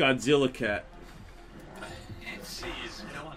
Godzilla cat. It sees no one.